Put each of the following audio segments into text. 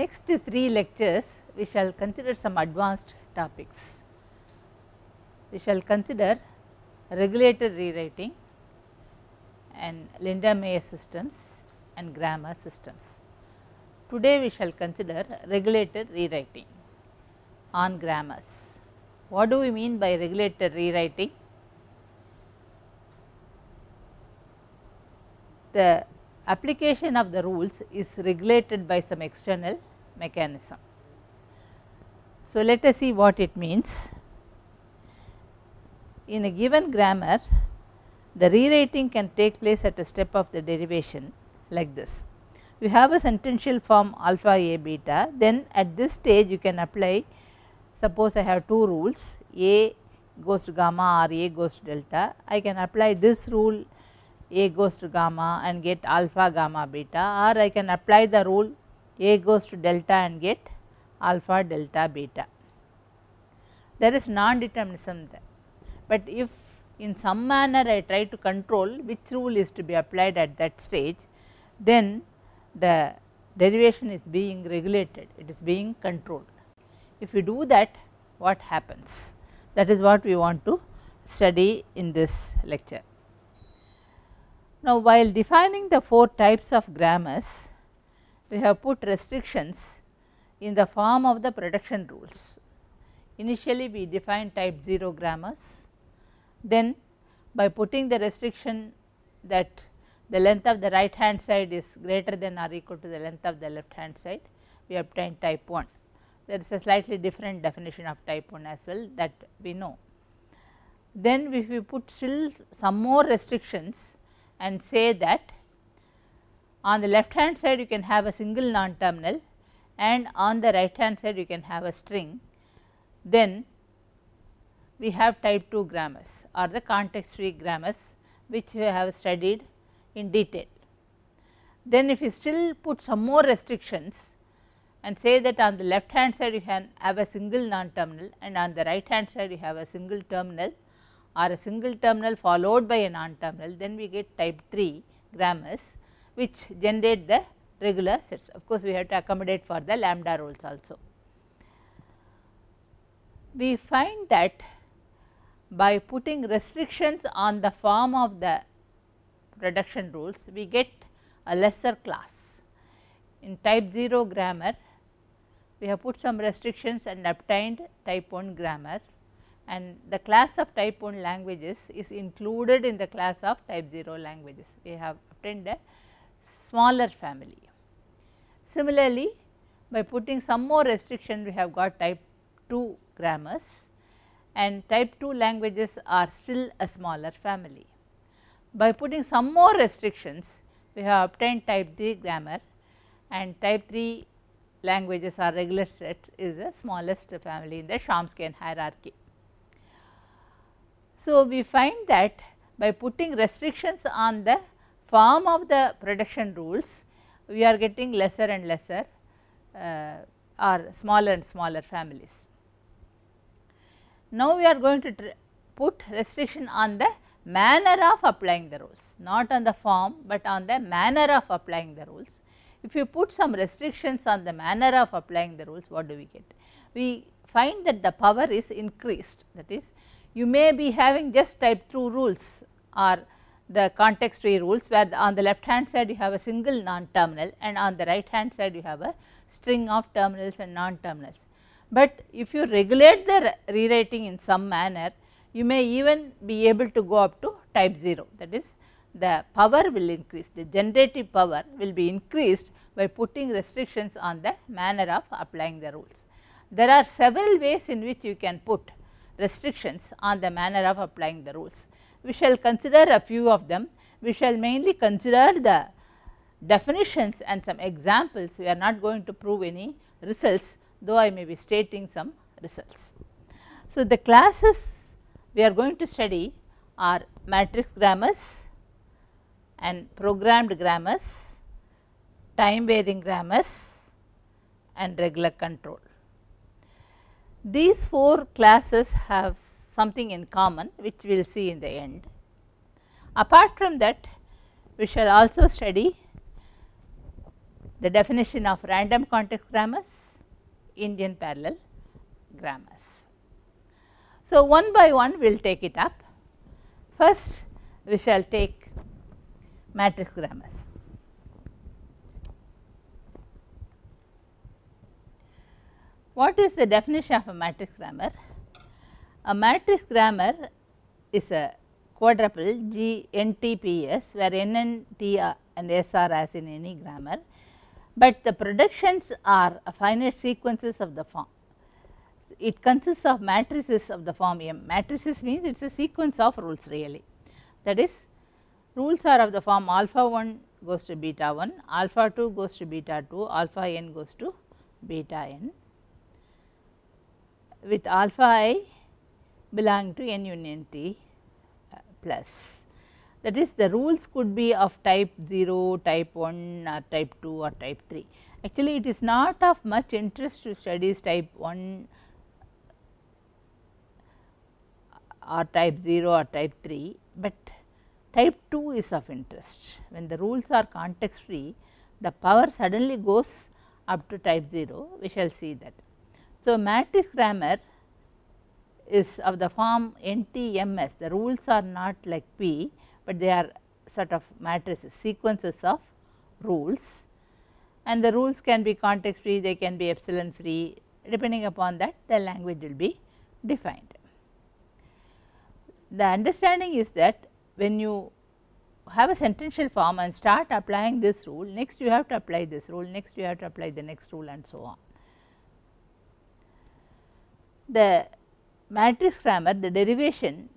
next three lectures we shall consider some advanced topics. We shall consider regulated rewriting and Lindenmayer systems and grammar systems. Today we shall consider regulated rewriting on grammars. What do we mean by regulated rewriting? The application of the rules is regulated by some external mechanism. So, let us see what it means. In a given grammar, the rewriting can take place at a step of the derivation like this. You have a sentential form alpha a beta, then at this stage you can apply suppose I have two rules a goes to gamma or a goes to delta. I can apply this rule a goes to gamma and get alpha gamma beta or I can apply the rule a goes to delta and get alpha delta beta. There is non-determinism there, but if in some manner I try to control which rule is to be applied at that stage, then the derivation is being regulated, it is being controlled. If we do that, what happens? That is what we want to study in this lecture. Now, while defining the four types of grammars, we have put restrictions in the form of the production rules. Initially, we defined type 0 grammars, then by putting the restriction that the length of the right hand side is greater than or equal to the length of the left hand side, we obtain type 1. There is a slightly different definition of type 1 as well that we know. Then if we put still some more restrictions and say that on the left hand side you can have a single non terminal and on the right hand side you can have a string, then we have type 2 grammars or the context free grammars which we have studied in detail. Then if you still put some more restrictions and say that on the left hand side you can have a single non terminal and on the right hand side you have a single terminal or a single terminal followed by a non terminal then we get type 3 grammars which generate the regular sets. Of course, we have to accommodate for the lambda rules also. We find that by putting restrictions on the form of the production rules we get a lesser class. In type 0 grammar we have put some restrictions and obtained type 1 grammar and the class of type 1 languages is included in the class of type 0 languages. We have obtained a smaller family. Similarly, by putting some more restriction we have got type 2 grammars and type 2 languages are still a smaller family. By putting some more restrictions we have obtained type 3 grammar and type 3 languages or regular sets is the smallest family in the Chomskyan hierarchy. So, we find that by putting restrictions on the form of the production rules, we are getting lesser and lesser uh, or smaller and smaller families. Now, we are going to put restriction on the manner of applying the rules, not on the form, but on the manner of applying the rules. If you put some restrictions on the manner of applying the rules, what do we get? We find that the power is increased that is you may be having just type 2 rules or the context free rules where on the left hand side you have a single non terminal and on the right hand side you have a string of terminals and non terminals. But if you regulate the rewriting in some manner you may even be able to go up to type 0 that is the power will increase the generative power will be increased by putting restrictions on the manner of applying the rules. There are several ways in which you can put restrictions on the manner of applying the rules. We shall consider a few of them. We shall mainly consider the definitions and some examples. We are not going to prove any results, though I may be stating some results. So, the classes we are going to study are matrix grammars and programmed grammars, time varying grammars and regular control. These four classes have something in common which we will see in the end. Apart from that we shall also study the definition of random context grammars, Indian parallel grammars. So, one by one we will take it up. First we shall take matrix grammars. What is the definition of a matrix grammar? A matrix grammar is a quadruple G N T P S where N and T and S are as in any grammar, but the productions are a finite sequences of the form. It consists of matrices of the form M. Matrices means it is a sequence of rules really. That is rules are of the form alpha 1 goes to beta 1, alpha 2 goes to beta 2, alpha n goes to beta n with alpha i belonging to n union t uh, plus. That is the rules could be of type 0, type 1 or type 2 or type 3. Actually it is not of much interest to studies type 1 or type 0 or type 3, but type 2 is of interest. When the rules are context free, the power suddenly goes up to type 0, we shall see that. So, matrix grammar is of the form NTMS, the rules are not like P, but they are sort of matrices, sequences of rules and the rules can be context free, they can be epsilon free, depending upon that the language will be defined. The understanding is that when you have a sentential form and start applying this rule, next you have to apply this rule, next you have to apply the next rule and so on. The matrix grammar, the derivation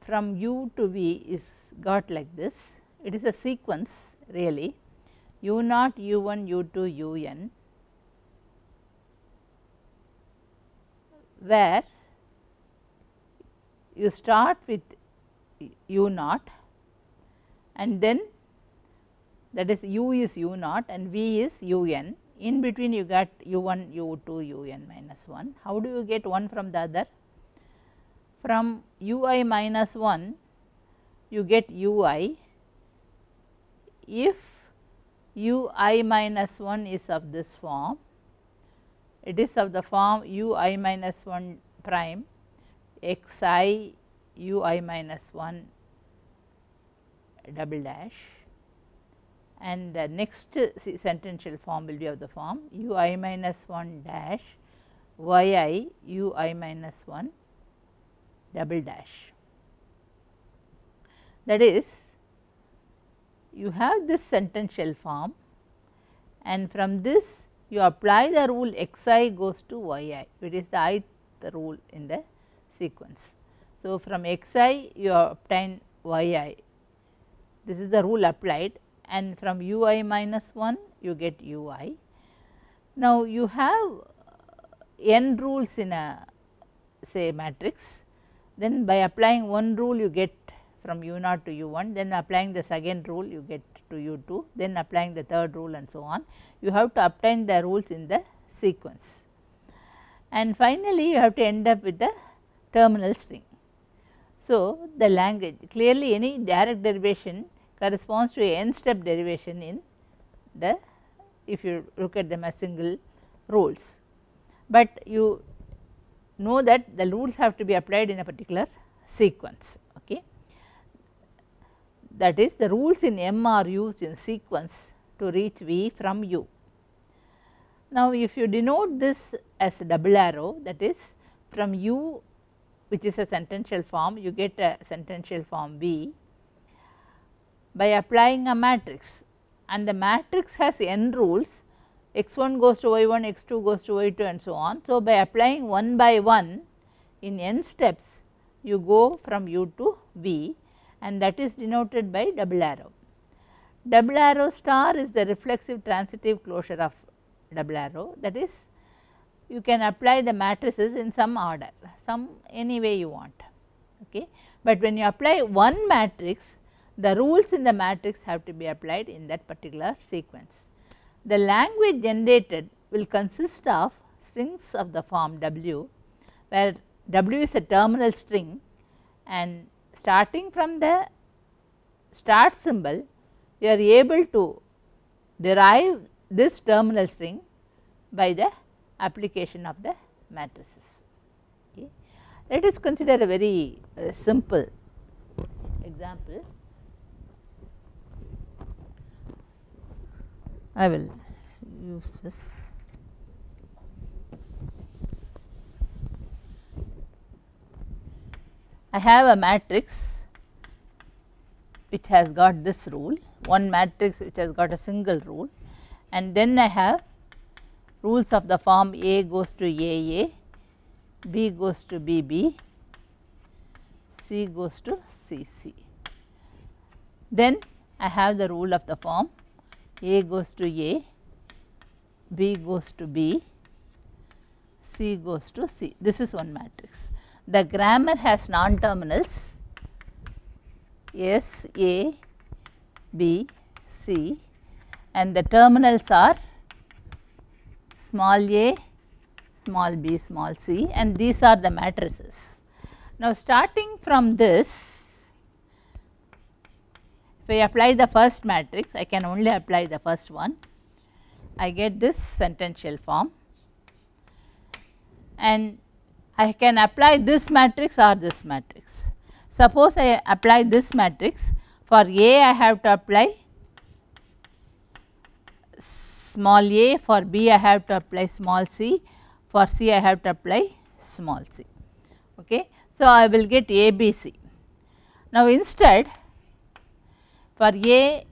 from u to v is got like this. It is a sequence really. u naught, u 1, u 2, u n where you start with u naught and then that is u is u naught and v is u n. In between you got u 1 u 2 u n minus 1 how do you get one from the other from u i minus 1 you get u i if u i minus 1 is of this form it is of the form u i minus 1 prime x i u i minus 1 double dash. And the next sentential form will be of the form u i minus 1 dash y i u i minus 1 double dash. That is you have this sentential form and from this you apply the rule x i goes to y i it is the ith rule in the sequence. So, from x i you obtain y i this is the rule applied and from u i minus 1 you get u i. Now, you have n rules in a say matrix then by applying one rule you get from u naught to u 1 then applying the second rule you get to u 2 then applying the third rule and so on. You have to obtain the rules in the sequence and finally, you have to end up with the terminal string. So, the language clearly any direct derivation corresponds to a n step derivation in the if you look at them as single rules, but you know that the rules have to be applied in a particular sequence. Okay. That is the rules in M are used in sequence to reach V from U. Now, if you denote this as double arrow that is from U which is a sentential form you get a sentential form V by applying a matrix and the matrix has n rules x 1 goes to y 1, x 2 goes to y 2 and so on. So, by applying one by one in n steps you go from u to v and that is denoted by double arrow. Double arrow star is the reflexive transitive closure of double arrow that is you can apply the matrices in some order some any way you want. Okay. But when you apply one matrix the rules in the matrix have to be applied in that particular sequence. The language generated will consist of strings of the form W where W is a terminal string and starting from the start symbol you are able to derive this terminal string by the application of the matrices. Okay. Let us consider a very uh, simple example. I will use this. I have a matrix which has got this rule, one matrix which has got a single rule and then I have rules of the form A goes to AA, B goes to BB, C goes to CC. Then I have the rule of the form A goes to A, B goes to B, C goes to C. This is one matrix. The grammar has non-terminals S, A, B, C and the terminals are small a, small b, small c and these are the matrices. Now, starting from this I apply the first matrix I can only apply the first one I get this sentential form and I can apply this matrix or this matrix. Suppose I apply this matrix for A I have to apply small a, for B I have to apply small c, for C I have to apply small c. Okay. So, I will get A B C. Now, instead for A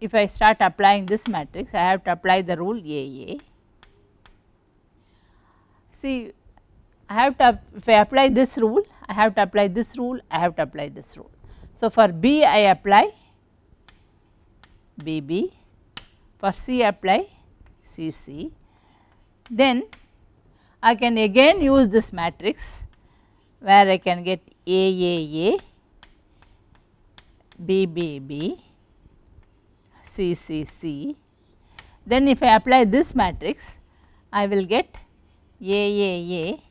if I start applying this matrix I have to apply the rule A A. See I have to if I apply this rule I have to apply this rule I have to apply this rule. So, for B I apply B B for C apply C C. Then I can again use this matrix where I can get A A A, B B B, C C C. Then if I apply this matrix I will get A A A,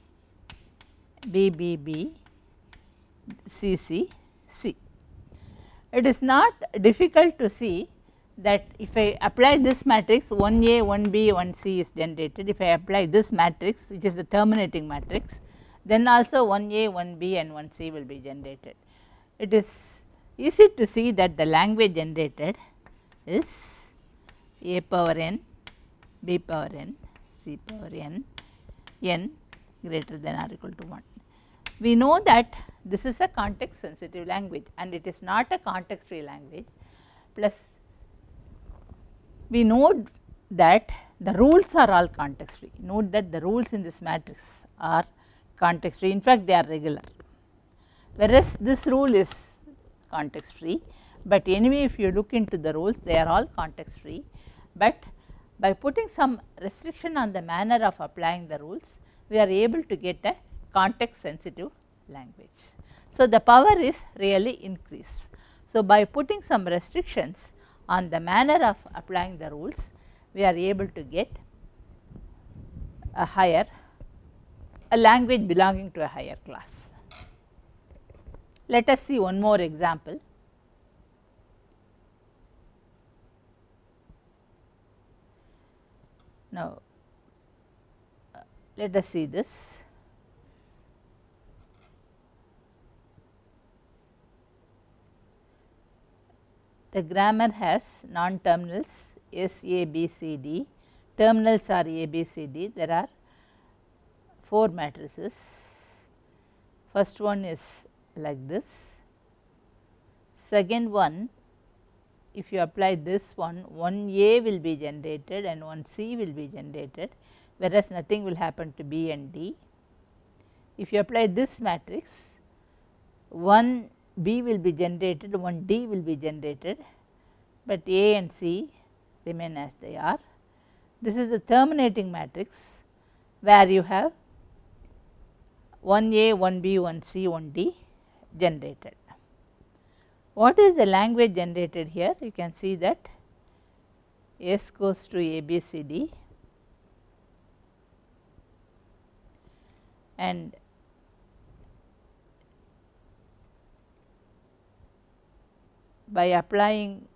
B B B, C C C. It is not difficult to see that if I apply this matrix 1 A, 1 B, 1 C is generated. If I apply this matrix which is the terminating matrix then also 1 A, 1 B and 1 C will be generated. It is easy to see that the language generated is A power n, B power n, C power n, n greater than or equal to 1. We know that this is a context sensitive language and it is not a context free language plus we note that the rules are all context free. Note that the rules in this matrix are context free, in fact they are regular, whereas this rule is context free, but anyway if you look into the rules they are all context free, but by putting some restriction on the manner of applying the rules we are able to get a context sensitive language. So, the power is really increased. So, by putting some restrictions on the manner of applying the rules, we are able to get a higher a language belonging to a higher class. Let us see one more example. Now, let us see this. The grammar has non-terminals S, A, B, C, D. Terminals are A, B, C, D. There are 4 matrices. First one is like this. Second one, if you apply this one, one A will be generated and one C will be generated, whereas nothing will happen to B and D. If you apply this matrix, one B will be generated, one D will be generated, but A and C remain as they are. This is the terminating matrix where you have 1 A, 1 B, 1 C, 1 D generated. What is the language generated here? You can see that S goes to A, B, C, D and by applying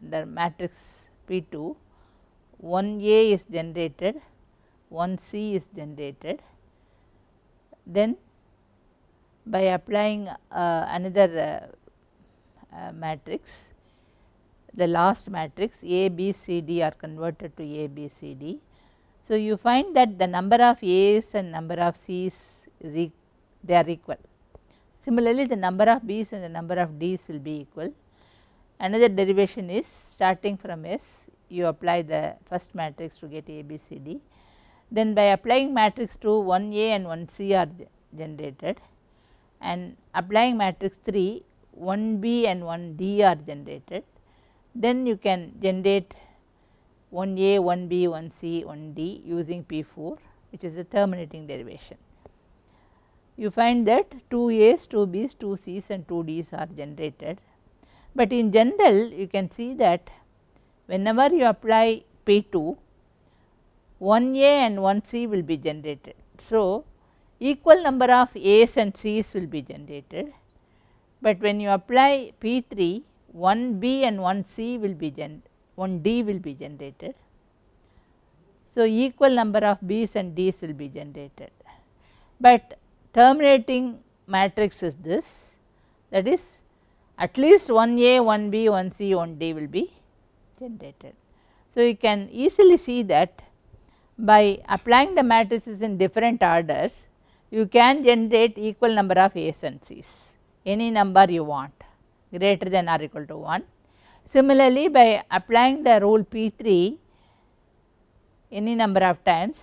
the matrix P 2 1 A is generated, 1 C is generated. Then by applying uh, another uh, uh, matrix, the last matrix A, B, C, D are converted to A, B, C, D. So, you find that the number of A's and number of C's is e they are equal. Similarly, the number of B's and the number of D's will be equal. Another derivation is starting from S, you apply the first matrix to get A, B, C, D. Then by applying matrix to 1 A and 1 C are generated and applying matrix 3, 1 B and 1 D are generated. Then you can generate 1 A, 1 B, 1 C, 1 D using P 4 which is a terminating derivation. You find that 2 A's, 2 B's, 2 C's and 2 D's are generated, but in general you can see that whenever you apply P 2 1 A and 1 C will be generated. So, equal number of A's and C's will be generated, but when you apply P 3 1 B and 1 C will be generated 1 D will be generated. So, equal number of B's and D's will be generated, but terminating matrix is this that is at least 1 A, 1 B, 1 C, 1 D will be generated. So, you can easily see that by applying the matrices in different orders you can generate equal number of A's and C's any number you want greater than or equal to 1 Similarly, by applying the rule P 3 any number of times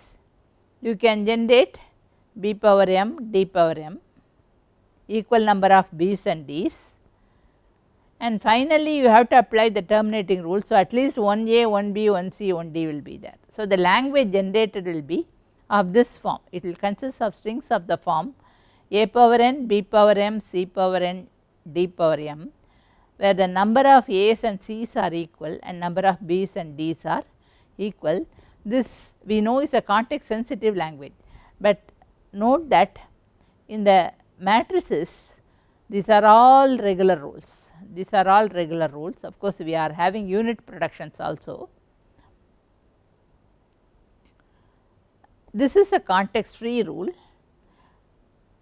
you can generate b power m d power m equal number of b's and d's and finally you have to apply the terminating rule. So, at least 1 a, 1 b, 1 c, 1 d will be there. So, the language generated will be of this form it will consist of strings of the form a power n, b power m, c power n, d power m where the number of A's and C's are equal and number of B's and D's are equal. This we know is a context sensitive language, but note that in the matrices these are all regular rules, these are all regular rules of course we are having unit productions also. This is a context free rule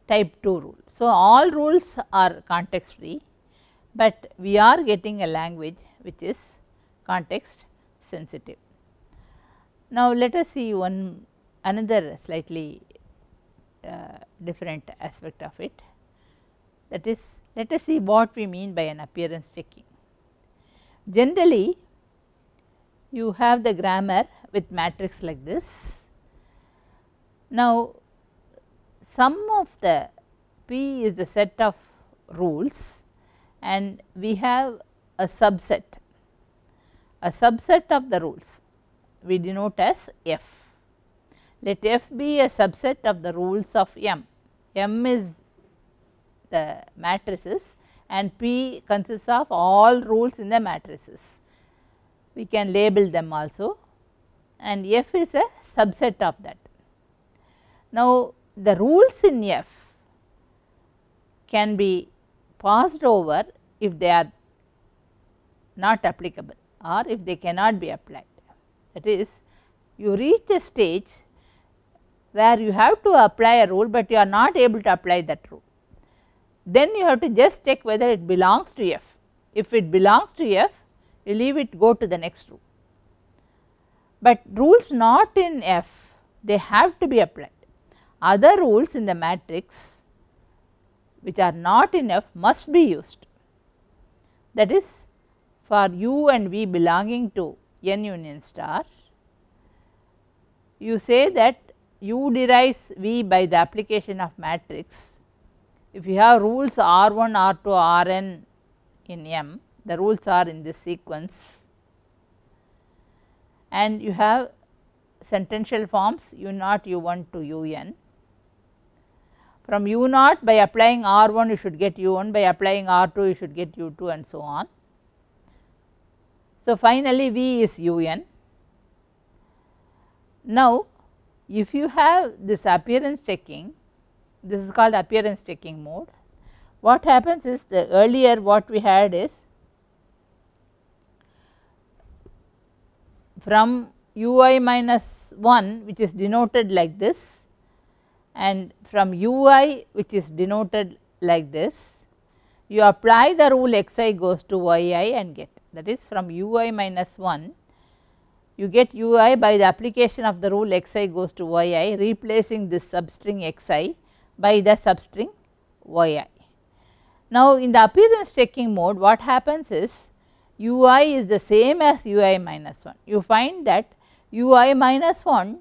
type 2 rule. So, all rules are context free but we are getting a language which is context sensitive. Now, let us see one another slightly uh, different aspect of it that is let us see what we mean by an appearance checking. Generally you have the grammar with matrix like this. Now, sum of the P is the set of rules and we have a subset, a subset of the rules we denote as f. Let f be a subset of the rules of m, m is the matrices and p consists of all rules in the matrices. We can label them also and f is a subset of that. Now, the rules in f can be passed over if they are not applicable or if they cannot be applied. That is you reach a stage where you have to apply a rule, but you are not able to apply that rule. Then you have to just check whether it belongs to f. If it belongs to f, you leave it go to the next rule. But rules not in f, they have to be applied. Other rules in the matrix which are not enough must be used. That is for u and v belonging to n union star, you say that u derives v by the application of matrix. If you have rules R 1, R 2, R n in M, the rules are in this sequence and you have sentential forms u naught u 1 to u n from u naught by applying R 1 you should get u 1 by applying R 2 you should get u 2 and so on. So, finally, V is u n. Now, if you have this appearance checking this is called appearance checking mode. What happens is the earlier what we had is from ui minus 1 which is denoted like this and from ui which is denoted like this you apply the rule xi goes to yi and get that is from ui minus 1 you get ui by the application of the rule xi goes to yi replacing this substring xi by the substring yi. Now, in the appearance checking mode what happens is ui is the same as ui minus 1. You find that ui minus 1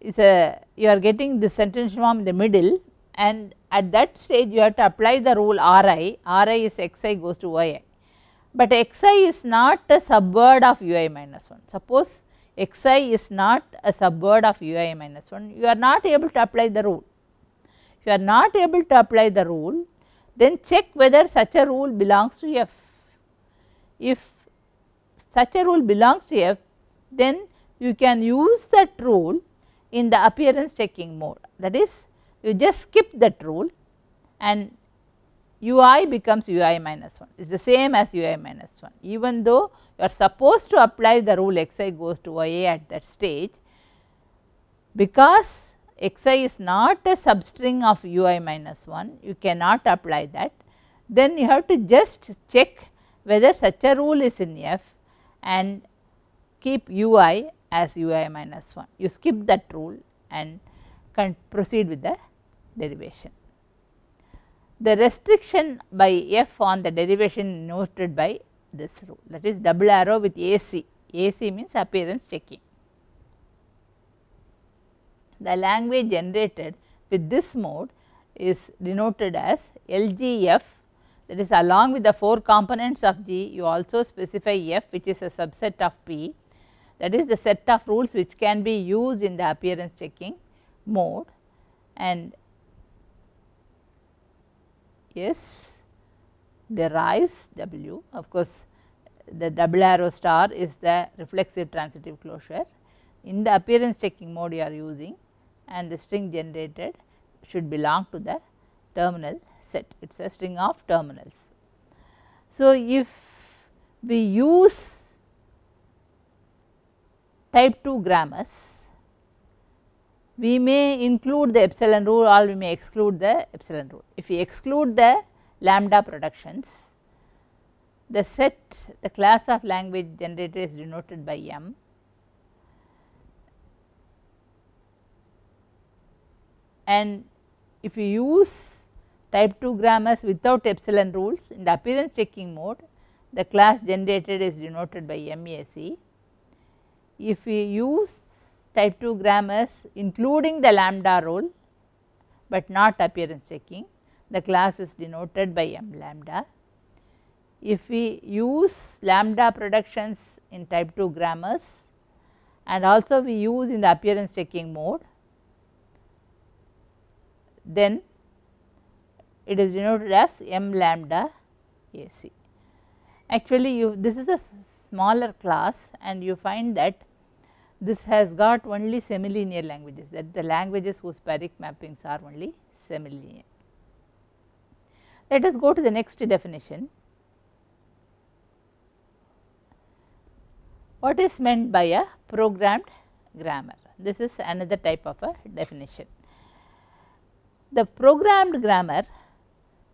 is a you are getting this sentence form in the middle and at that stage you have to apply the rule Ri, Ri is xi goes to yi, but xi is not a subword of ui minus 1. Suppose xi is not a subword of ui minus 1, you are not able to apply the rule. If you are not able to apply the rule, then check whether such a rule belongs to f. If such a rule belongs to f, then you can use that rule in the appearance checking mode. That is, you just skip that rule and ui becomes ui minus 1 is the same as ui minus 1 even though you are supposed to apply the rule xi goes to ya at that stage because xi is not a substring of ui minus 1 you cannot apply that. Then you have to just check whether such a rule is in f and keep ui as ui minus 1 you skip that rule and can proceed with the derivation. The restriction by f on the derivation noted by this rule. That is double arrow with AC, AC means appearance checking. The language generated with this mode is denoted as LGF that is along with the 4 components of G you also specify F which is a subset of P that is the set of rules which can be used in the appearance checking mode. And S derives W. Of course the double arrow star is the reflexive transitive closure. In the appearance checking mode you are using and the string generated should belong to the terminal set. It is a string of terminals. So, if we use type 2 grammars, we may include the epsilon rule or we may exclude the epsilon rule. If we exclude the lambda productions, the set the class of language generator is denoted by m and if you use type 2 grammars without epsilon rules in the appearance checking mode the class generated is denoted by MAC. If we use type 2 grammars including the lambda rule but not appearance checking the class is denoted by M lambda. If we use lambda productions in type 2 grammars and also we use in the appearance checking mode then it is denoted as m lambda a c. Actually, you this is a smaller class and you find that this has got only semilinear languages that the languages whose Parikh mappings are only semilinear. Let us go to the next definition. What is meant by a programmed grammar? This is another type of a definition. The programmed grammar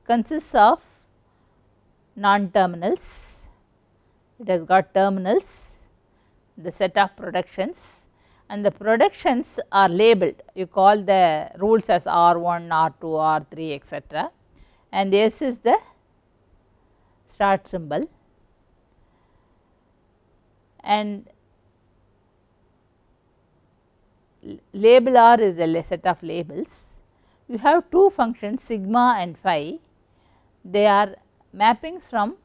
consists of non-terminals, it has got terminals, the set of productions and the productions are labeled. You call the rules as R1, R2, R3 etc. and S is the start symbol and label R is a set of labels you have two functions sigma and phi, they are mappings from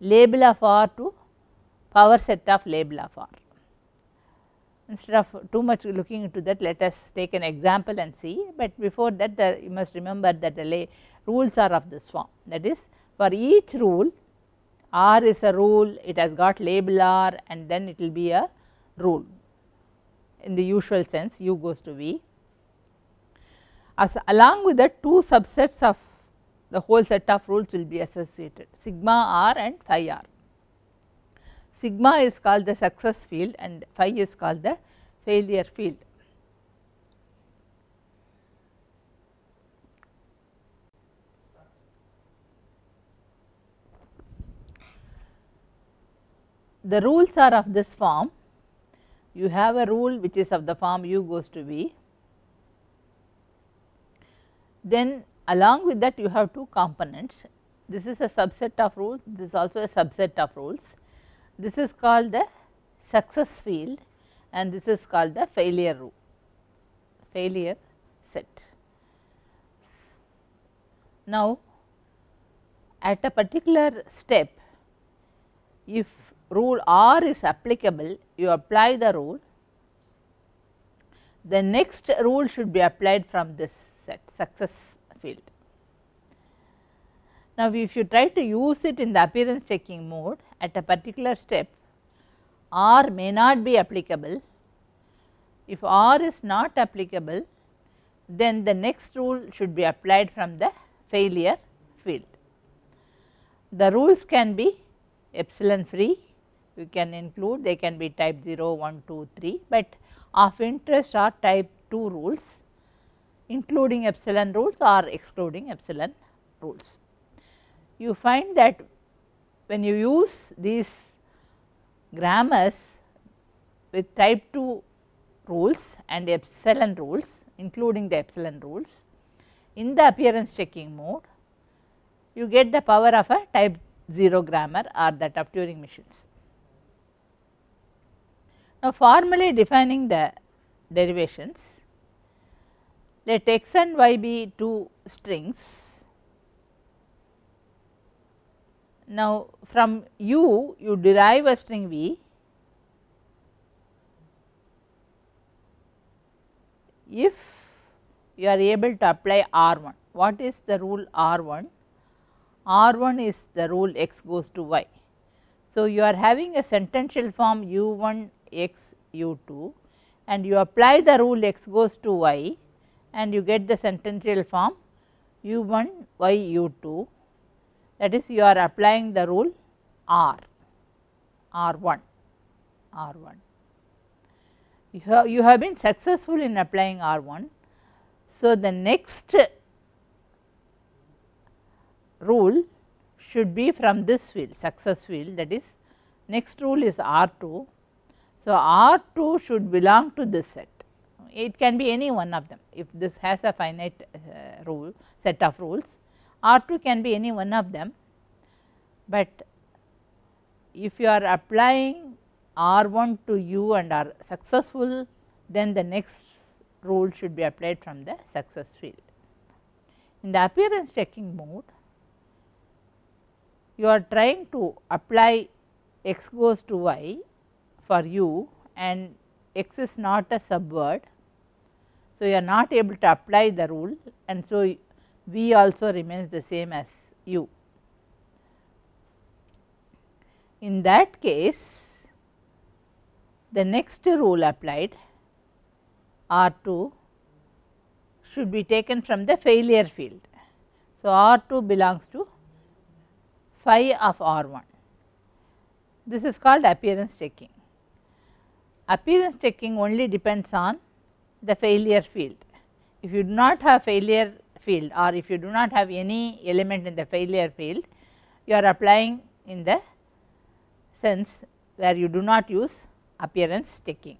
label of R to power set of label of R. Instead of too much looking into that, let us take an example and see, but before that the, you must remember that the rules are of this form. That is, for each rule, R is a rule, it has got label R and then it will be a rule in the usual sense u goes to v as along with that two subsets of the whole set of rules will be associated sigma r and phi r. sigma is called the success field and phi is called the failure field. The rules are of this form. You have a rule which is of the form u goes to v. Then along with that you have two components. This is a subset of rules, this is also a subset of rules. This is called the success field and this is called the failure rule, failure set. Now, at a particular step, if rule R is applicable, you apply the rule, the next rule should be applied from this set success field. Now, if you try to use it in the appearance checking mode at a particular step, R may not be applicable. If R is not applicable, then the next rule should be applied from the failure field. The rules can be epsilon free, you can include they can be type 0, 1, 2, 3, but of interest are type 2 rules including epsilon rules or excluding epsilon rules. You find that when you use these grammars with type 2 rules and epsilon rules including the epsilon rules in the appearance checking mode you get the power of a type 0 grammar or that of Turing machines. Now, formally defining the derivations let x and y be two strings. Now, from u you derive a string v if you are able to apply R 1. What is the rule R 1? R 1 is the rule x goes to y. So, you are having a sentential form u 1 x u 2 and you apply the rule x goes to y and you get the sentential form u 1 y u 2 that is you are applying the rule R, R 1, R 1. You have, you have been successful in applying R 1. So, the next rule should be from this field success field that is next rule is R 2. So, R 2 should belong to this set it can be any one of them if this has a finite uh, rule set of rules R 2 can be any one of them, but if you are applying R 1 to u and are successful then the next rule should be applied from the success field. In the appearance checking mode you are trying to apply x goes to y for u and x is not a subword so, you are not able to apply the rule and so V also remains the same as U. In that case, the next rule applied R 2 should be taken from the failure field. So, R 2 belongs to phi of R 1. This is called appearance checking. Appearance checking only depends on the failure field. If you do not have failure field or if you do not have any element in the failure field, you are applying in the sense where you do not use appearance checking.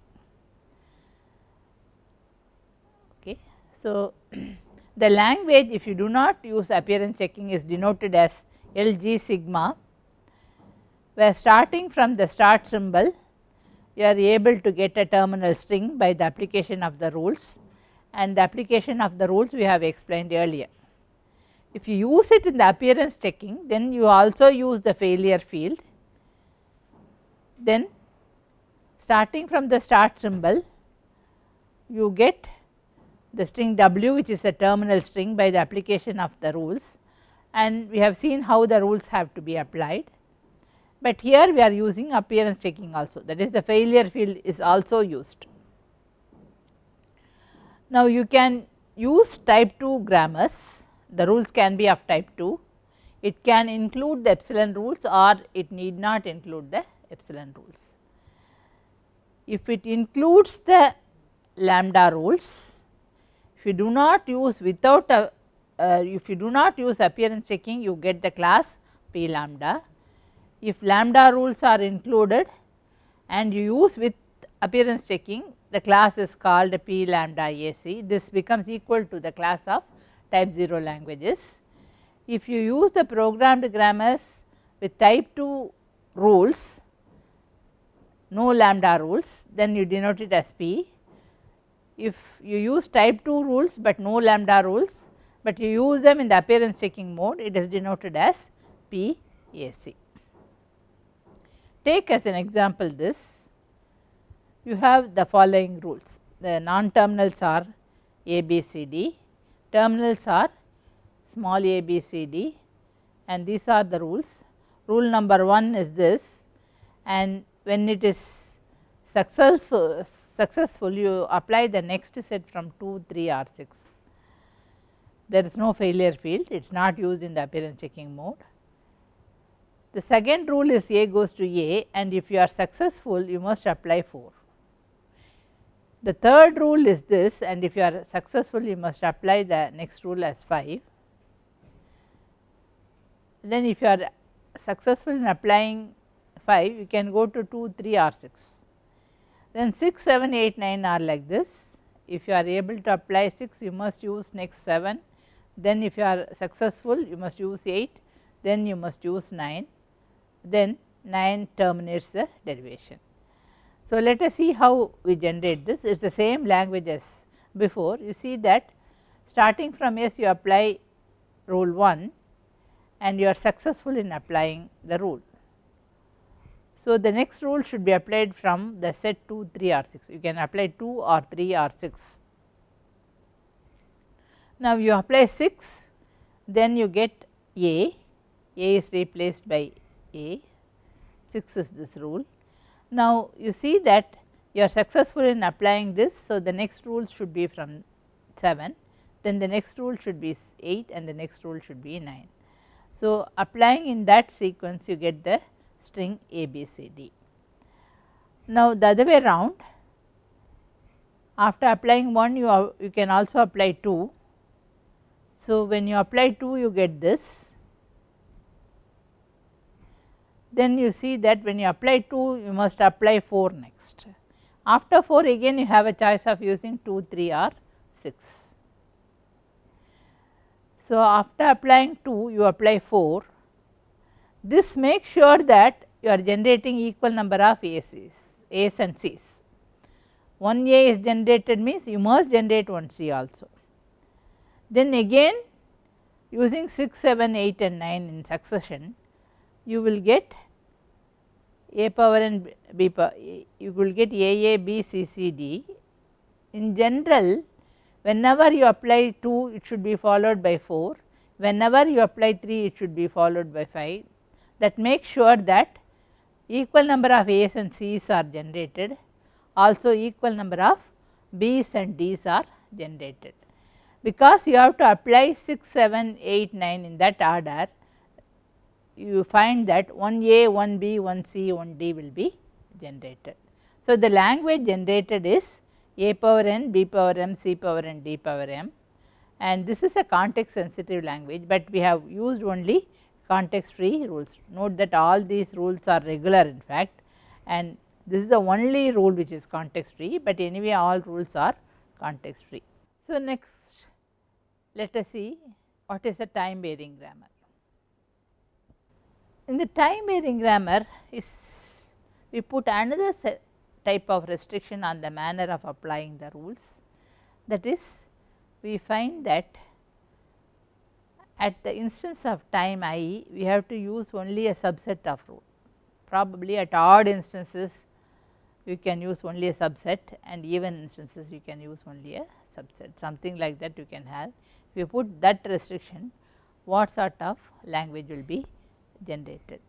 Okay. So, the language if you do not use appearance checking is denoted as LG sigma where starting from the start symbol you are able to get a terminal string by the application of the rules and the application of the rules we have explained earlier. If you use it in the appearance checking then you also use the failure field then starting from the start symbol you get the string w which is a terminal string by the application of the rules and we have seen how the rules have to be applied but here we are using appearance checking also that is the failure field is also used. Now, you can use type 2 grammars the rules can be of type 2 it can include the epsilon rules or it need not include the epsilon rules. If it includes the lambda rules, if you do not use without a, uh, if you do not use appearance checking you get the class p lambda. If lambda rules are included and you use with appearance checking the class is called p lambda AC this becomes equal to the class of type 0 languages. If you use the programmed grammars with type 2 rules no lambda rules then you denote it as p. If you use type 2 rules but no lambda rules but you use them in the appearance checking mode it is denoted as p AC. Take as an example this you have the following rules the non terminals are a b c d terminals are small a b c d and these are the rules. Rule number 1 is this and when it is successful, successful you apply the next set from 2, 3 or 6. There is no failure field, it is not used in the appearance checking mode. The second rule is A goes to A and if you are successful you must apply 4. The third rule is this and if you are successful you must apply the next rule as 5. Then if you are successful in applying 5 you can go to 2, 3 or 6. Then 6, 7, 8, 9 are like this. If you are able to apply 6 you must use next 7, then if you are successful you must use 8, then you must use 9, then 9 terminates the derivation. So, let us see how we generate this. It is the same language as before. You see that starting from S you apply rule 1 and you are successful in applying the rule. So, the next rule should be applied from the set 2, 3 or 6 you can apply 2 or 3 or 6. Now, you apply 6 then you get A, A is replaced by A. 6 is this rule now, you see that you are successful in applying this. So, the next rule should be from 7, then the next rule should be 8 and the next rule should be 9. So, applying in that sequence you get the string A B C D. Now, the other way round after applying 1 you, you can also apply 2. So, when you apply 2 you get this then you see that when you apply 2 you must apply 4 next. After 4 again you have a choice of using 2, 3 or 6. So, after applying 2 you apply 4, this makes sure that you are generating equal number of ACs, A's and C's. One A is generated means you must generate one C also. Then again using 6, 7, 8 and 9 in succession you will get a power and b power you will get a a b c c d. In general whenever you apply 2 it should be followed by 4, whenever you apply 3 it should be followed by 5 that makes sure that equal number of A's and C's are generated also equal number of B's and D's are generated. Because you have to apply 6, 7, 8, 9 in that order you find that 1 A, 1 B, 1 C, 1 D will be generated. So, the language generated is A power n, B power m, C power n, D power m and this is a context sensitive language, but we have used only context free rules. Note that all these rules are regular in fact and this is the only rule which is context free, but anyway all rules are context free. So, next let us see what is a time varying grammar in the time varying grammar is we put another type of restriction on the manner of applying the rules. That is we find that at the instance of time i we have to use only a subset of rule. Probably at odd instances you can use only a subset and even instances you can use only a subset. Something like that you can have. If you put that restriction what sort of language will be generated.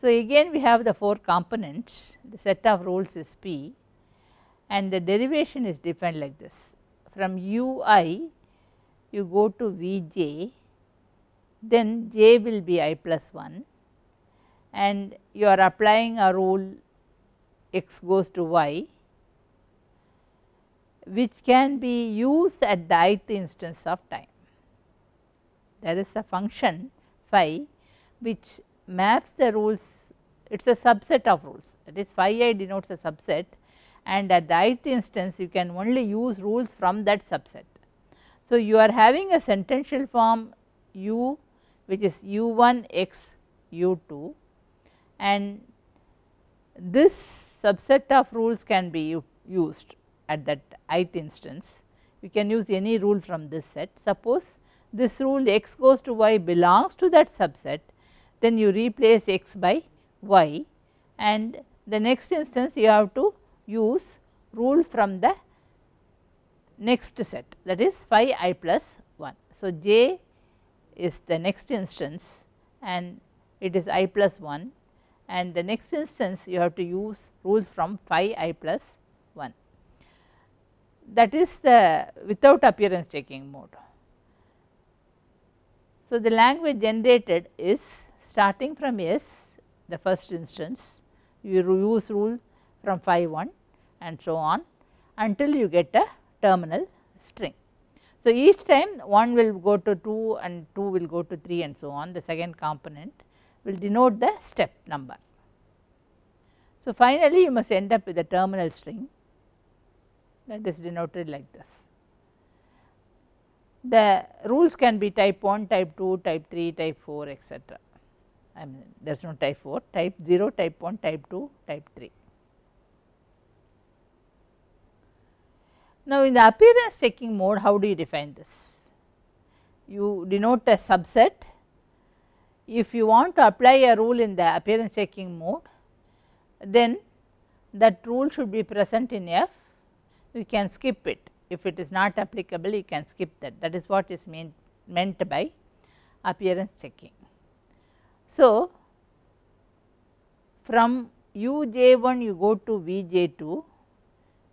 So, again we have the 4 components the set of rules is P and the derivation is defined like this from u i you go to v j then j will be i plus 1 and you are applying a rule x goes to y which can be used at the ith instance of time. There is a function phi which maps the rules it is a subset of rules that is phi i denotes a subset and at the ith instance you can only use rules from that subset. So, you are having a sentential form u which is u1 x u2 and this subset of rules can be used at that ith instance. You can use any rule from this set. Suppose this rule x goes to y belongs to that subset, then you replace x by y and the next instance you have to use rule from the next set that is phi i plus 1. So, j is the next instance and it is i plus 1 and the next instance you have to use rule from phi i plus 1 that is the without appearance checking mode. So, the language generated is starting from S the first instance you use rule from phi 1 and so on until you get a terminal string. So, each time 1 will go to 2 and 2 will go to 3 and so on the second component will denote the step number. So, finally, you must end up with a terminal string that is denoted like this. The rules can be type 1, type 2, type 3, type 4 etc. I mean there is no type 4, type 0, type 1, type 2, type 3. Now, in the appearance checking mode how do you define this? You denote a subset. If you want to apply a rule in the appearance checking mode, then that rule should be present in F you can skip it if it is not applicable you can skip that that is what is mean, meant by appearance checking. So, from uj1 you go to vj2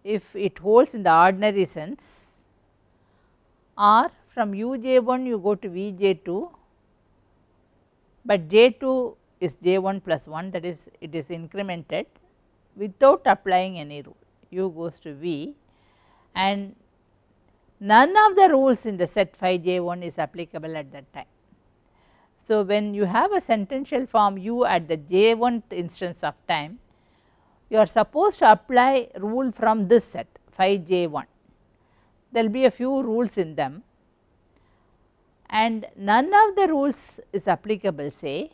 if it holds in the ordinary sense or from uj1 you go to vj2 but j2 is j1 plus 1 that is it is incremented without applying any rule. U goes to v. And none of the rules in the set phi j1 is applicable at that time. So, when you have a sentential form u at the j1th instance of time, you are supposed to apply rule from this set phi j1. There will be a few rules in them and none of the rules is applicable say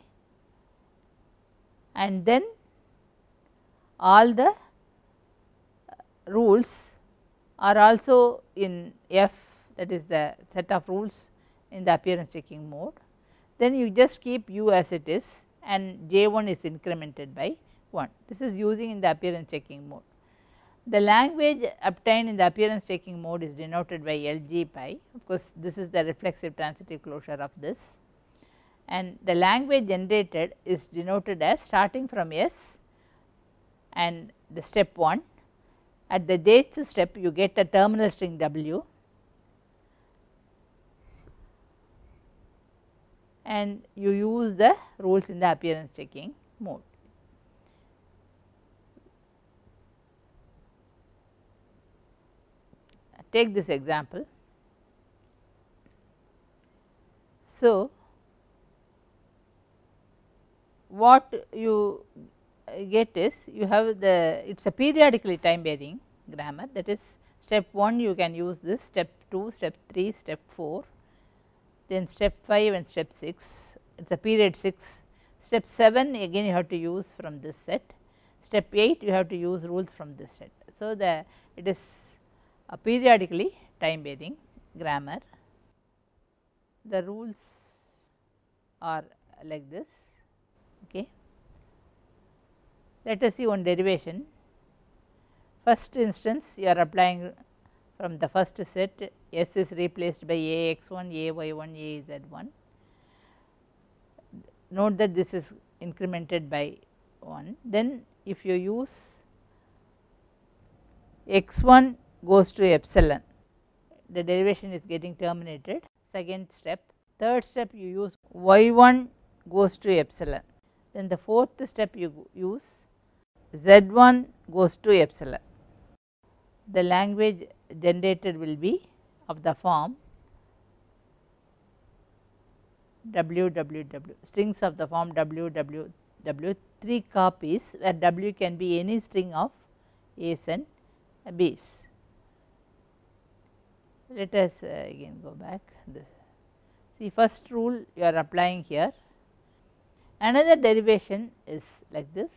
and then all the uh, rules are also in F that is the set of rules in the appearance checking mode. Then you just keep u as it is and j1 is incremented by 1. This is using in the appearance checking mode. The language obtained in the appearance checking mode is denoted by LG pi of course, this is the reflexive transitive closure of this and the language generated is denoted as starting from S and the step 1 at the jth step you get a terminal string w and you use the rules in the appearance checking mode. Take this example. So, what you get is you have the it is a periodically time varying grammar that is step 1 you can use this step 2 step 3 step 4 then step 5 and step 6 it is a period 6 step 7 again you have to use from this set step 8 you have to use rules from this set. So, the it is a periodically time varying grammar the rules are like this okay let us see one derivation. First instance you are applying from the first set S is replaced by A x 1, A y 1, A z 1. Note that this is incremented by 1. Then if you use x 1 goes to epsilon, the derivation is getting terminated. Second step, third step you use y 1 goes to epsilon then the fourth step you use z1 goes to epsilon. The language generated will be of the form www strings of the form www 3 copies where w can be any string of a's and b's. Let us uh, again go back this. See first rule you are applying here another derivation is like this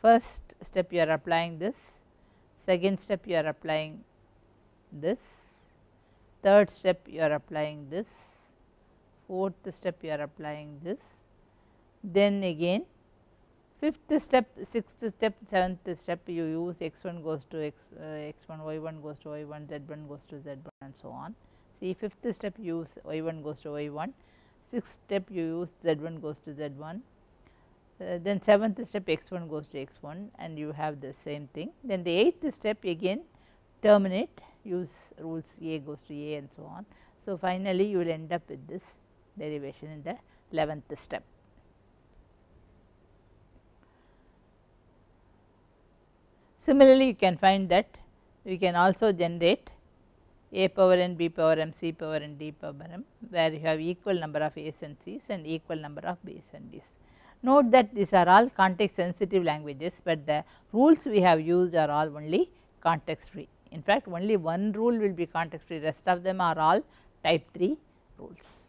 first step you are applying this second step you are applying this. Third step you are applying this. Fourth step you are applying this. Then again fifth step sixth step seventh step you use x1 goes to x uh, x1 y1 goes to y1 z1 goes to z1 and so on. See fifth step you use y1 goes to y1 sixth step you use z1 goes to z1 uh, then seventh step x1 goes to x1 and you have the same thing then the eighth step again terminate use rules a goes to a and so on so finally you will end up with this derivation in the 11th step. Similarly, you can find that we can also generate a power n, b power m, c power n, d power m where you have equal number of a's and c's and equal number of b's and d's. Note that these are all context sensitive languages, but the rules we have used are all only context free. In fact, only one rule will be context free, rest of them are all type 3 rules.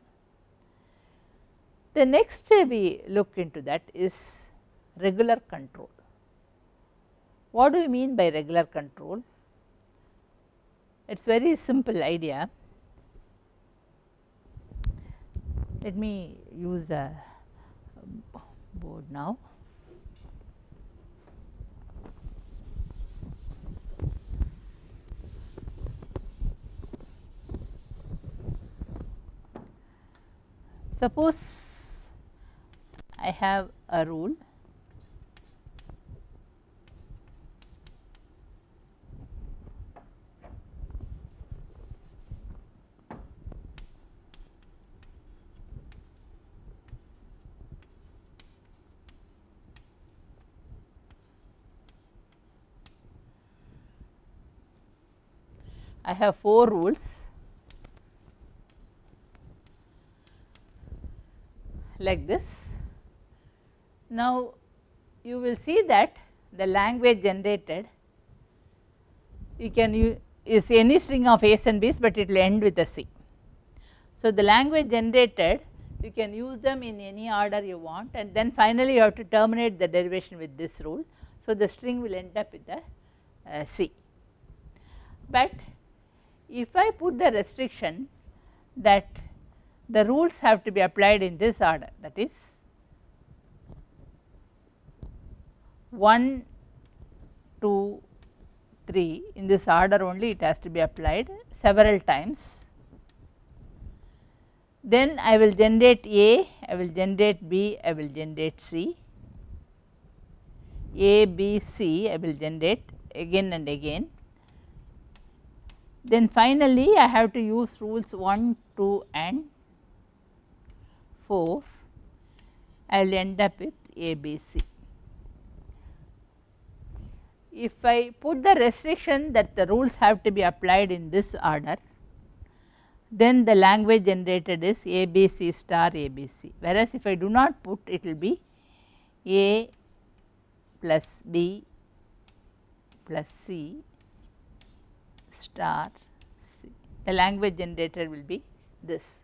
The next we look into that is regular control. What do we mean by regular control? It is very simple idea. Let me use a board now. Suppose I have a rule I have 4 rules like this now, you will see that the language generated you can use any string of A's and B's, but it will end with a C. So, the language generated you can use them in any order you want and then finally you have to terminate the derivation with this rule. So, the string will end up with the uh, C. But if I put the restriction that the rules have to be applied in this order that is 1, 2, 3 in this order only it has to be applied several times. Then I will generate A, I will generate B, I will generate C, A, B, C I will generate again and again. Then finally, I have to use rules 1, 2 and 4, I will end up with A, B, C. If I put the restriction that the rules have to be applied in this order, then the language generated is A B C star A B C, whereas if I do not put it will be A plus B plus C star the language generator will be this.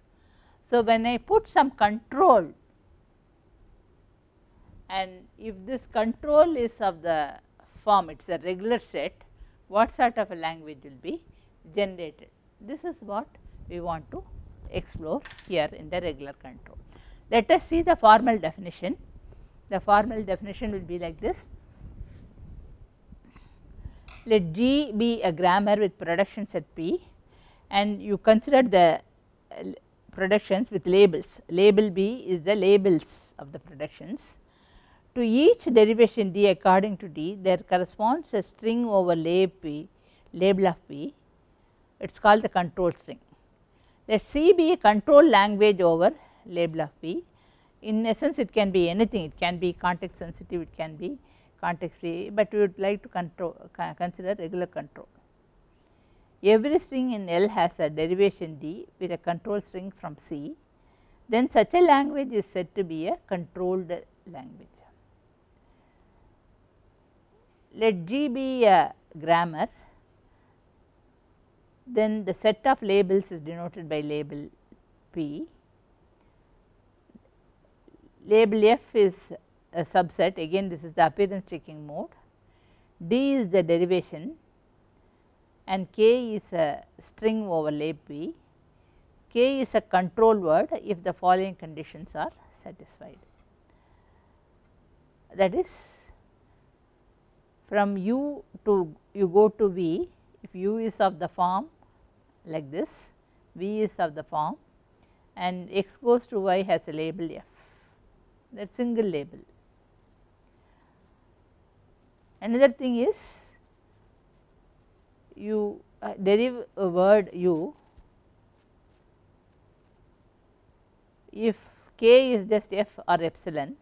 So, when I put some control and if this control is of the form it is a regular set what sort of a language will be generated. This is what we want to explore here in the regular control. Let us see the formal definition. The formal definition will be like this. Let G be a grammar with productions set P and you consider the productions with labels. Label B is the labels of the productions. To each derivation d according to d there corresponds a string over lab p label of p. It is called the control string. Let C be a control language over label of p. In essence it can be anything. It can be context sensitive. It can be context free, but we would like to control consider regular control. Every string in L has a derivation D with a control string from C, then such a language is said to be a controlled language. Let G be a grammar, then the set of labels is denoted by label P. Label F is a subset again this is the appearance checking mode, D is the derivation and K is a string overlay P, K is a control word if the following conditions are satisfied. That is from U to you go to V if U is of the form like this, V is of the form and X goes to Y has a label F that single label. Another thing is you uh, derive a word u if k is just f or epsilon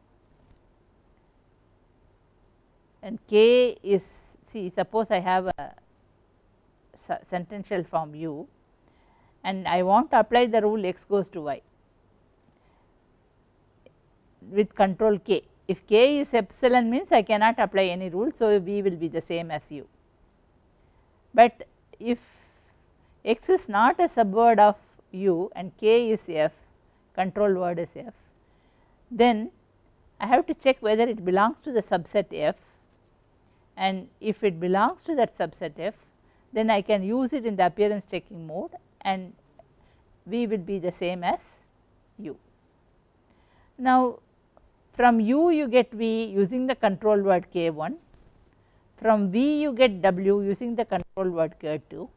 and k is see suppose I have a sentential form u and I want to apply the rule x goes to y with control k if k is epsilon means I cannot apply any rule. So, v will be the same as u. But if x is not a subword of u and k is f control word is f then I have to check whether it belongs to the subset f and if it belongs to that subset f then I can use it in the appearance checking mode and v will be the same as u. Now from u you get v using the control word k1, from v you get w using the control word k2,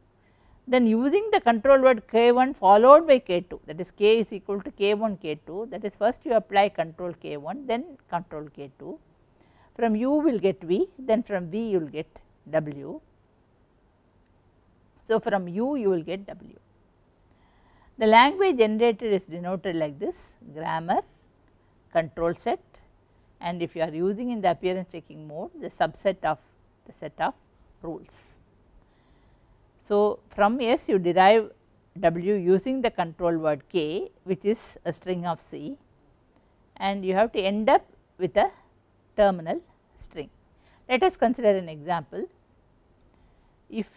then using the control word k1 followed by k2 that is k is equal to k1 k2 that is first you apply control k1 then control k2 from u will get v then from v you will get w. So, from u you will get w. The language generated is denoted like this grammar, control set, and if you are using in the appearance checking mode the subset of the set of rules. So, from S you derive W using the control word K which is a string of C and you have to end up with a terminal string. Let us consider an example. If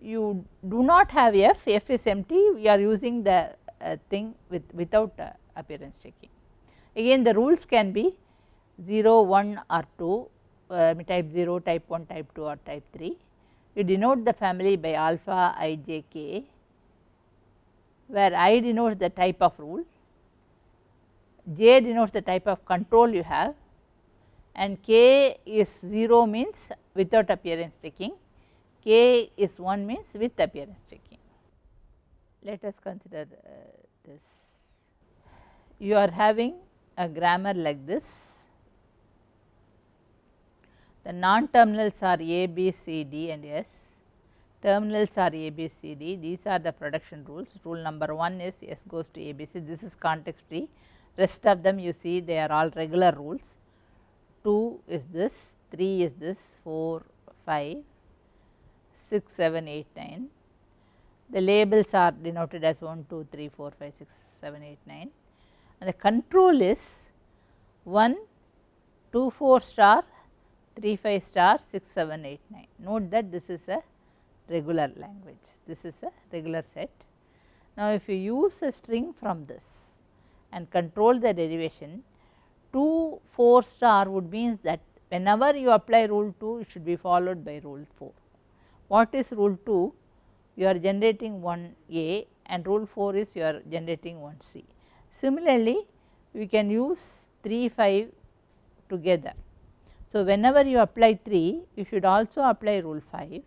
you do not have F, F is empty, we are using the uh, thing with without uh, appearance checking. Again the rules can be 0, 1 or 2 uh, type 0, type 1, type 2 or type 3. We denote the family by alpha i j k where i denotes the type of rule, j denotes the type of control you have and k is 0 means without appearance checking, k is 1 means with appearance checking. Let us consider uh, this. You are having a grammar like this the non-terminals are A, B, C, D and S. Terminals are A, B, C, D. These are the production rules. Rule number 1 is S goes to A, B, C. This is context free. Rest of them you see they are all regular rules. 2 is this, 3 is this, 4, 5, 6, 7, 8, 9. The labels are denoted as 1, 2, 3, 4, 5, 6, 7, 8, 9. And the control is 1, 2, 4 star 3 5 star 6 7 8 9. Note that this is a regular language, this is a regular set. Now, if you use a string from this and control the derivation 2 4 star would mean that whenever you apply rule 2 it should be followed by rule 4. What is rule 2? You are generating 1 A and rule 4 is you are generating 1 C. Similarly, we can use 3 5 together so, whenever you apply 3 you should also apply rule 5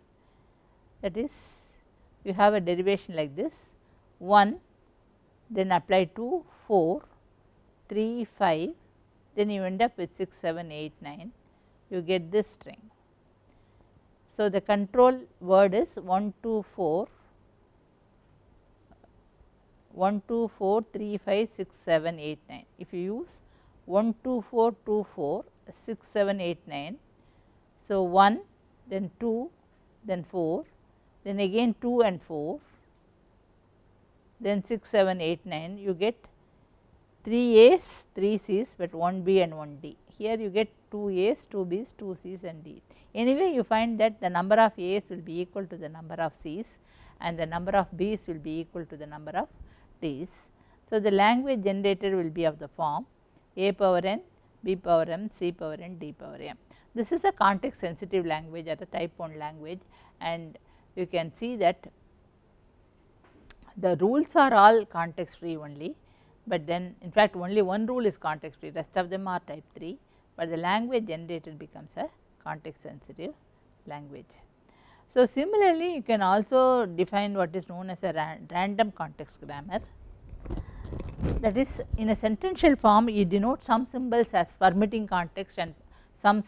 that is you have a derivation like this 1 then apply 2 4 3 5 then you end up with 6 7 8 9 you get this string. So, the control word is 1 2 4 1 2 4 3 5 6 7 8 9 if you use 1 2 4 2 4 6 7 8 9. So, 1 then 2 then 4 then again 2 and 4 then 6 7 8 9 you get 3 A's 3 C's, but 1 B and 1 D. Here you get 2 A's 2 B's 2 C's and D. Anyway you find that the number of A's will be equal to the number of C's and the number of B's will be equal to the number of D's. So, the language generator will be of the form A power n, B power m, C power n, D power m. This is a context sensitive language or a type 1 language and you can see that the rules are all context free only, but then in fact only one rule is context free rest of them are type 3, but the language generated becomes a context sensitive language. So, similarly you can also define what is known as a ra random context grammar that is in a sentential form you denote some symbols as permitting context and some,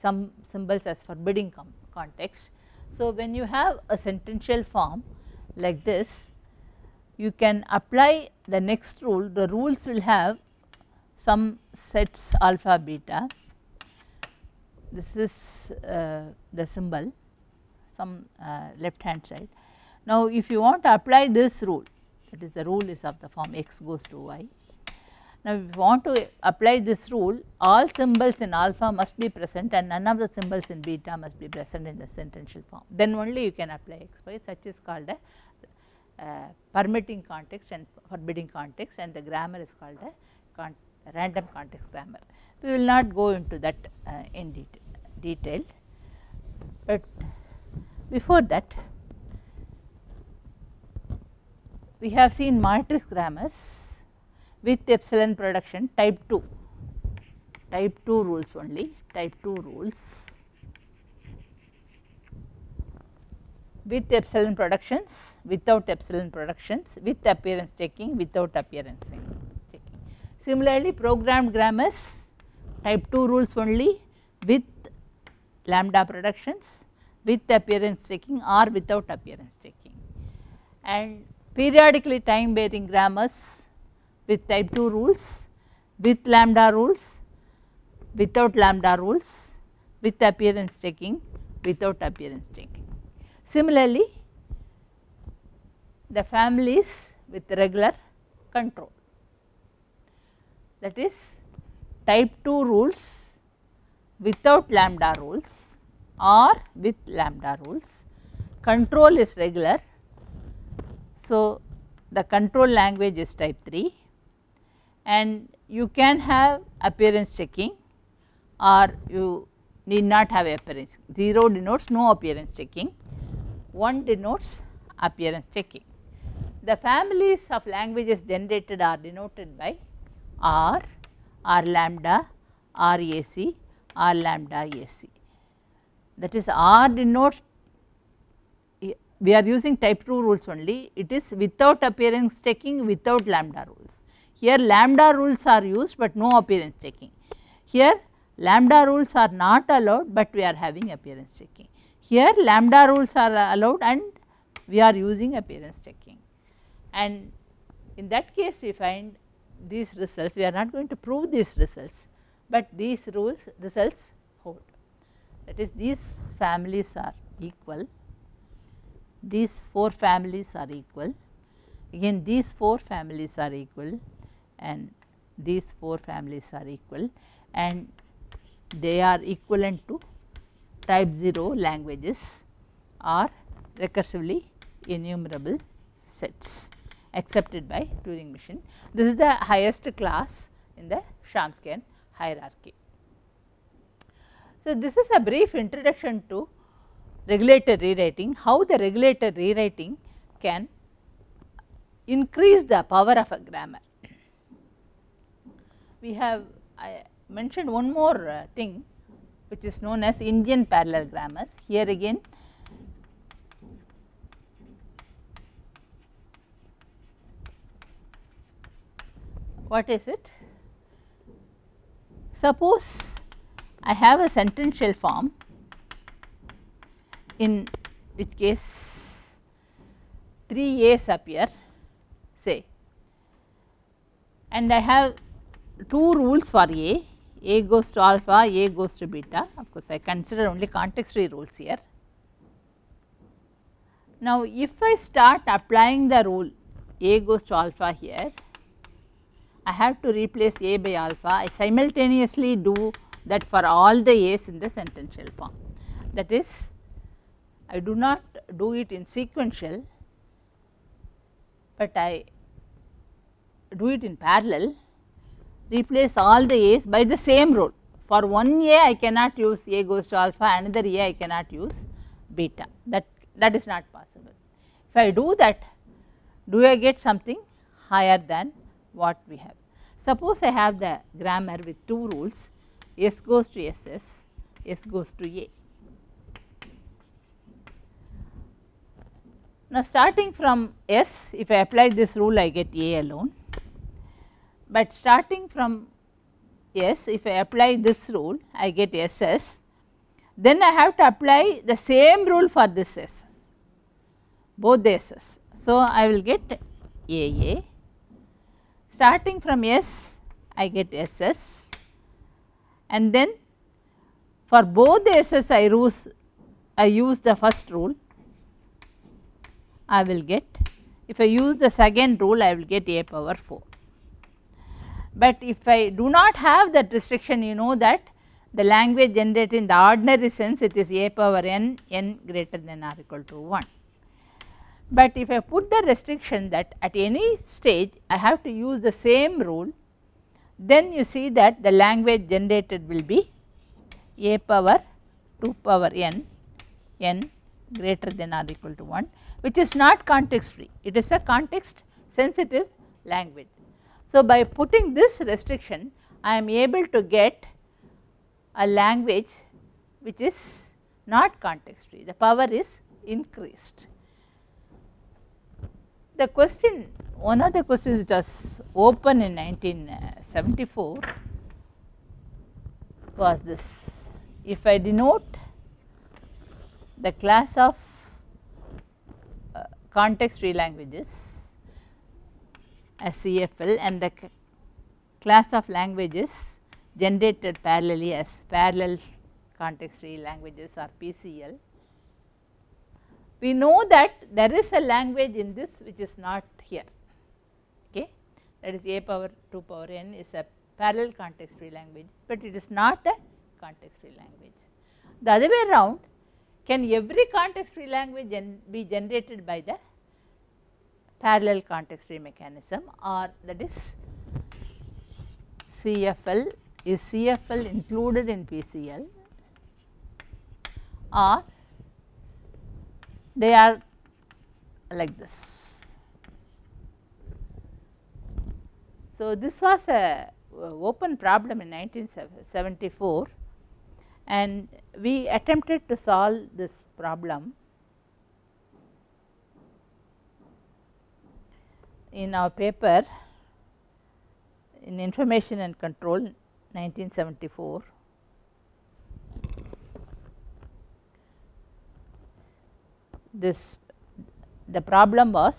some symbols as forbidding context. So, when you have a sentential form like this you can apply the next rule the rules will have some sets alpha beta this is uh, the symbol some uh, left hand side. Now, if you want to apply this rule that is the rule is of the form x goes to y. Now, if you want to apply this rule all symbols in alpha must be present and none of the symbols in beta must be present in the sentential form then only you can apply x y such is called a uh, permitting context and forbidding context and the grammar is called a con random context grammar. We will not go into that uh, in detail, but before that, we have seen matrix grammars with epsilon production type 2, type 2 rules only, type 2 rules with epsilon productions, without epsilon productions, with appearance checking, without appearance checking. Similarly, programmed grammars type 2 rules only with lambda productions with appearance checking or without appearance checking. And periodically time varying grammars with type 2 rules, with lambda rules, without lambda rules, with appearance checking, without appearance checking. Similarly, the families with regular control that is type 2 rules without lambda rules or with lambda rules. Control is regular. So, the control language is type 3 and you can have appearance checking or you need not have appearance. 0 denotes no appearance checking, 1 denotes appearance checking. The families of languages generated are denoted by R, R lambda, R AC, R lambda AC that is R denotes we are using type 2 rules only it is without appearance checking without lambda rules. Here lambda rules are used but no appearance checking. Here lambda rules are not allowed but we are having appearance checking. Here lambda rules are allowed and we are using appearance checking and in that case we find these results we are not going to prove these results but these rules results hold that is these families are equal, these 4 families are equal, again these 4 families are equal and these 4 families are equal and they are equivalent to type 0 languages or recursively enumerable sets accepted by Turing machine. This is the highest class in the Chomskyan hierarchy. So, this is a brief introduction to regulated rewriting, how the regulated rewriting can increase the power of a grammar. We have I mentioned one more uh, thing which is known as Indian parallel grammars. Here again what is it? Suppose I have a sentential form in which case 3 A's appear say and I have two rules for A, A goes to alpha, A goes to beta of course I consider only context free rules here. Now if I start applying the rule A goes to alpha here, I have to replace A by alpha, I simultaneously do that for all the A's in the sentential form. That is I do not do it in sequential, but I do it in parallel replace all the A's by the same rule. For one A I cannot use A goes to alpha, another A I cannot use beta that that is not possible. If I do that do I get something higher than what we have. Suppose I have the grammar with two rules S goes to SS, S goes to A. Now starting from S if I apply this rule I get A alone. But starting from S if I apply this rule I get SS then I have to apply the same rule for this SS both the S's. So, I will get AA starting from S I get SS and then for both the S's I use I use the first rule I will get. If I use the second rule I will get a power 4 but if I do not have that restriction you know that the language generated in the ordinary sense it is a power n n greater than or equal to 1. But if I put the restriction that at any stage I have to use the same rule then you see that the language generated will be a power 2 power n n greater than or equal to 1 which is not context free it is a context sensitive language. So, by putting this restriction I am able to get a language which is not context free, the power is increased. The question, one of the questions which was open in 1974 was this, if I denote the class of context free languages as CFL and the class of languages generated parallelly as parallel context free languages or PCL. We know that there is a language in this which is not here okay that is a power 2 power n is a parallel context free language, but it is not a context free language. The other way around can every context free language gen be generated by the parallel context free mechanism or that is CFL is CFL included in PCL or they are like this. So, this was a open problem in 1974 and we attempted to solve this problem in our paper in information and control 1974. This the problem was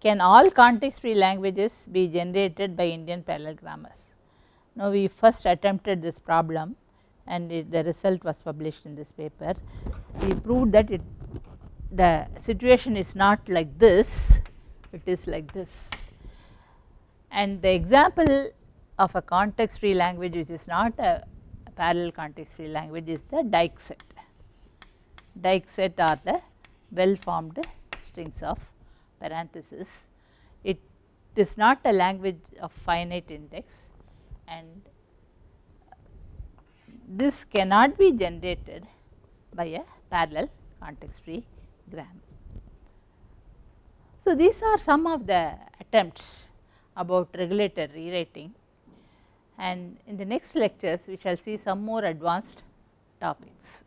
can all context free languages be generated by Indian parallel grammars. Now, we first attempted this problem and it, the result was published in this paper. We proved that it the situation is not like this it is like this. And the example of a context free language which is not a, a parallel context free language is the Dyck set. Dyck set are the well formed strings of parentheses. It is not a language of finite index and this cannot be generated by a parallel context free grammar. So, these are some of the attempts about regulated rewriting and in the next lectures we shall see some more advanced topics.